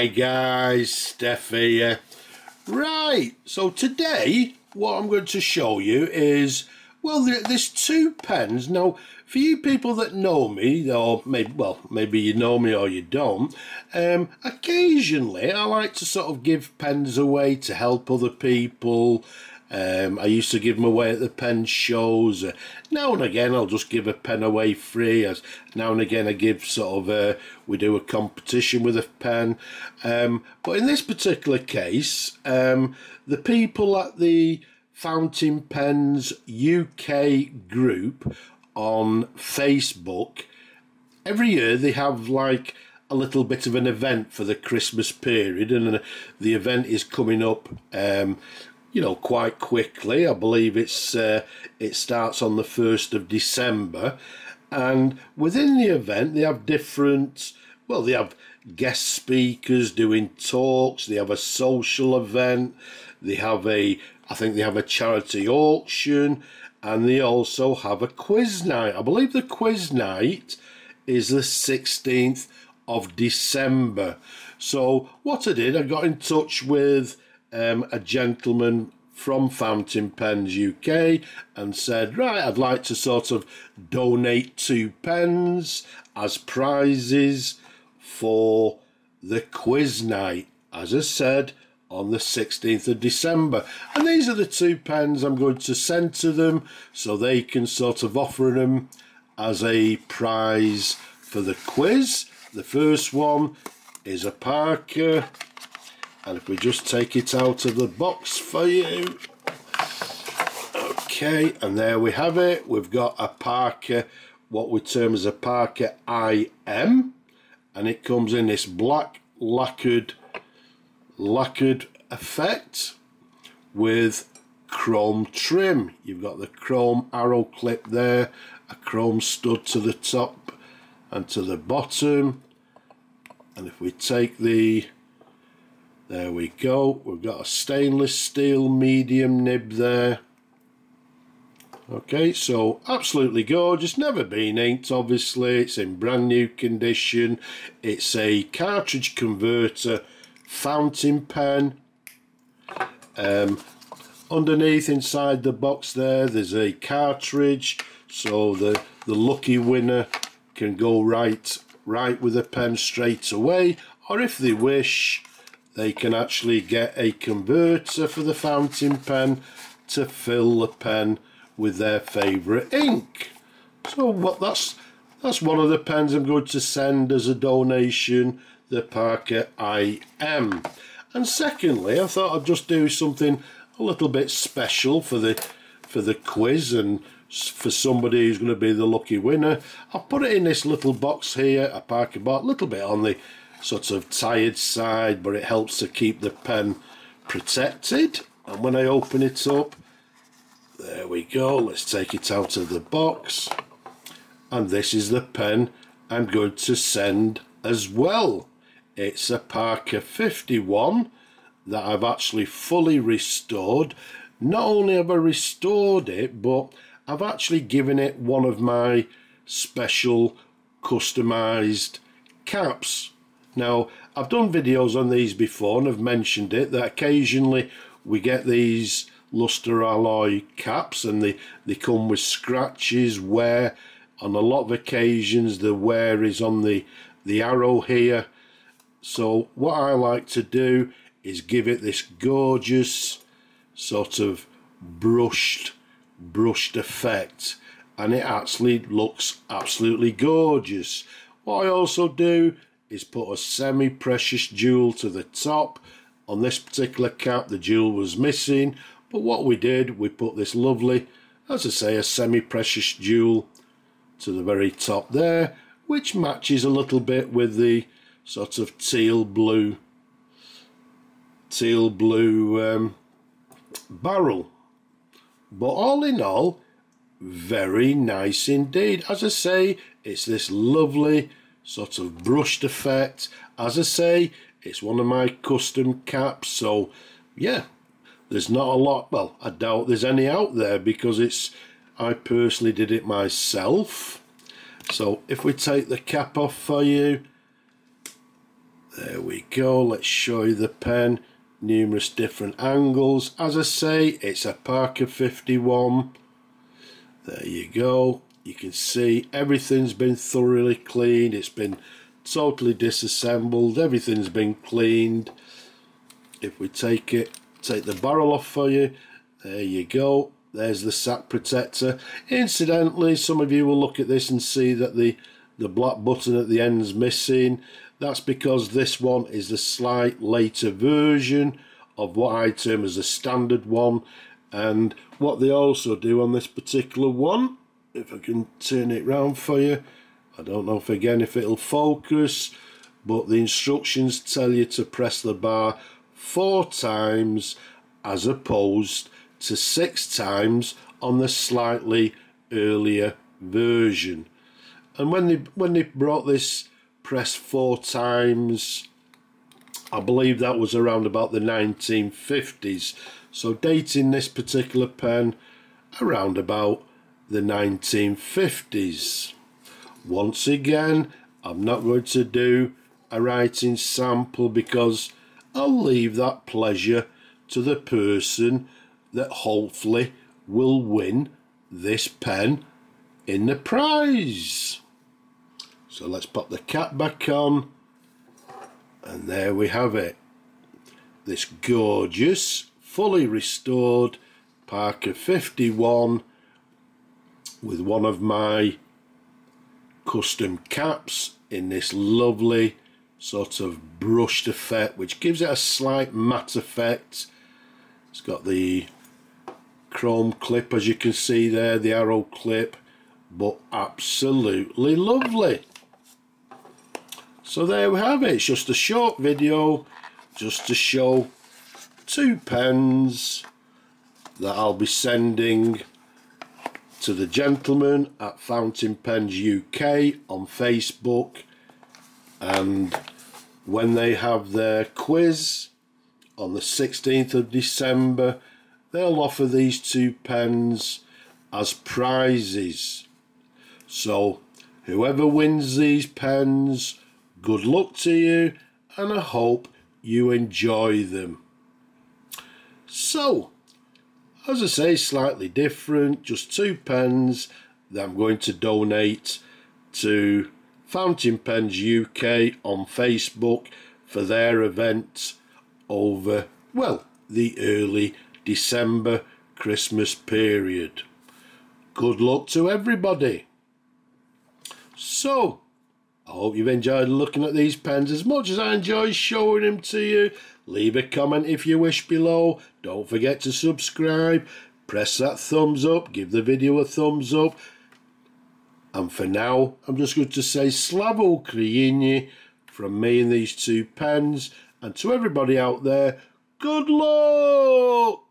Hi guys, Steph here. Right, so today what I'm going to show you is, well, there's two pens. Now, for you people that know me, or maybe, well, maybe you know me or you don't, um, occasionally I like to sort of give pens away to help other people, um, I used to give them away at the pen shows. Uh, now and again, I'll just give a pen away free. As now and again, I give sort of a, we do a competition with a pen. Um, but in this particular case, um, the people at the Fountain Pens UK group on Facebook, every year they have like a little bit of an event for the Christmas period, and the event is coming up um, you know, quite quickly. I believe it's uh, it starts on the first of December, and within the event they have different. Well, they have guest speakers doing talks. They have a social event. They have a, I think they have a charity auction, and they also have a quiz night. I believe the quiz night is the sixteenth of December. So what I did, I got in touch with um, a gentleman from Fountain Pens UK and said, right, I'd like to sort of donate two pens as prizes for the quiz night, as I said, on the 16th of December. And these are the two pens I'm going to send to them so they can sort of offer them as a prize for the quiz. The first one is a Parker and if we just take it out of the box for you. Okay and there we have it. We've got a Parker what we term as a Parker IM and it comes in this black lacquered lacquered effect with chrome trim. You've got the chrome arrow clip there a chrome stud to the top and to the bottom. And if we take the there we go. We've got a stainless steel medium nib there. Okay, so absolutely gorgeous. Never been inked, obviously. It's in brand new condition. It's a cartridge converter fountain pen. Um, underneath, inside the box there, there's a cartridge. So the, the lucky winner can go right, write with the pen straight away. Or if they wish, they can actually get a converter for the fountain pen to fill the pen with their favourite ink. So what that's that's one of the pens I'm going to send as a donation, the Parker IM. And secondly, I thought I'd just do something a little bit special for the for the quiz and for somebody who's going to be the lucky winner. I'll put it in this little box here, a Parker box, a little bit on the sort of tired side but it helps to keep the pen protected. And when I open it up there we go. Let's take it out of the box. And this is the pen I'm going to send as well. It's a Parker 51 that I've actually fully restored. Not only have I restored it but I've actually given it one of my special customized caps now, I've done videos on these before and I've mentioned it that occasionally we get these Lustraloy caps and they, they come with scratches, wear. On a lot of occasions the wear is on the, the arrow here. So what I like to do is give it this gorgeous sort of brushed brushed effect and it actually looks absolutely gorgeous. What I also do is put a semi-precious jewel to the top. On this particular cap the jewel was missing but what we did we put this lovely as I say a semi-precious jewel to the very top there which matches a little bit with the sort of teal blue teal blue um, barrel but all in all very nice indeed as I say it's this lovely sort of brushed effect. As I say, it's one of my custom caps, so yeah, there's not a lot, well, I doubt there's any out there because it's, I personally did it myself. So if we take the cap off for you, There we go. Let's show you the pen. Numerous different angles. As I say, it's a Parker 51. There you go. You can see everything's been thoroughly cleaned. It's been totally disassembled. Everything's been cleaned. If we take it, take the barrel off for you. There you go. There's the sac protector. Incidentally, some of you will look at this and see that the, the black button at the end is missing. That's because this one is the slight later version of what I term as a standard one. And what they also do on this particular one, if I can turn it round for you, I don't know if again if it'll focus, but the instructions tell you to press the bar four times as opposed to six times on the slightly earlier version. And when they when they brought this press four times, I believe that was around about the 1950s. So dating this particular pen around about the 1950s. Once again, I'm not going to do a writing sample because I'll leave that pleasure to the person that hopefully will win this pen in the prize. So let's pop the cap back on and there we have it. This gorgeous, fully restored Parker 51 with one of my custom caps in this lovely sort of brushed effect which gives it a slight matte effect. It's got the chrome clip as you can see there, the arrow clip, but absolutely lovely. So there we have it, it's just a short video just to show two pens that I'll be sending to the gentleman at Fountain Pens UK on Facebook. And when they have their quiz on the 16th of December they'll offer these two pens as prizes. So whoever wins these pens good luck to you and I hope you enjoy them. So as I say slightly different just two pens that I'm going to donate to Fountain Pens UK on Facebook for their event over, well, the early December Christmas period. Good luck to everybody. So, I hope you've enjoyed looking at these pens as much as I enjoy showing them to you. Leave a comment if you wish below. Don't forget to subscribe. Press that thumbs up. Give the video a thumbs up. And for now, I'm just going to say Slavo Ukraini from me and these two pens. And to everybody out there, good luck!